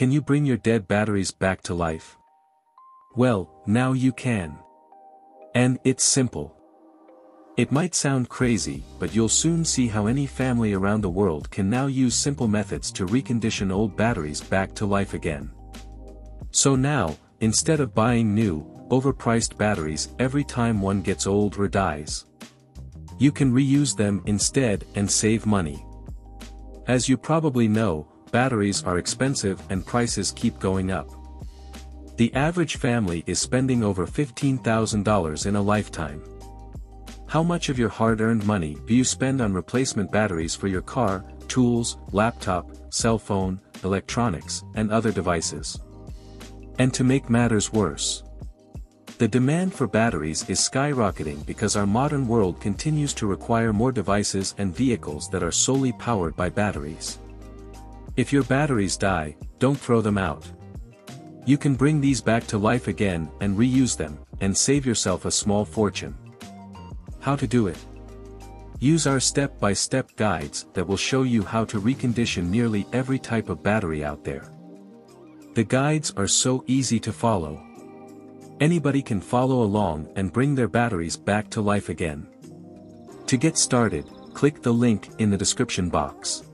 Can you bring your dead batteries back to life? Well, now you can. And it's simple. It might sound crazy, but you'll soon see how any family around the world can now use simple methods to recondition old batteries back to life again. So now, instead of buying new, overpriced batteries every time one gets old or dies, you can reuse them instead and save money. As you probably know, batteries are expensive and prices keep going up. The average family is spending over $15,000 in a lifetime. How much of your hard-earned money do you spend on replacement batteries for your car, tools, laptop, cell phone, electronics, and other devices? And to make matters worse, the demand for batteries is skyrocketing because our modern world continues to require more devices and vehicles that are solely powered by batteries. If your batteries die, don't throw them out. You can bring these back to life again and reuse them, and save yourself a small fortune. How to do it? Use our step-by-step -step guides that will show you how to recondition nearly every type of battery out there. The guides are so easy to follow. Anybody can follow along and bring their batteries back to life again. To get started, click the link in the description box.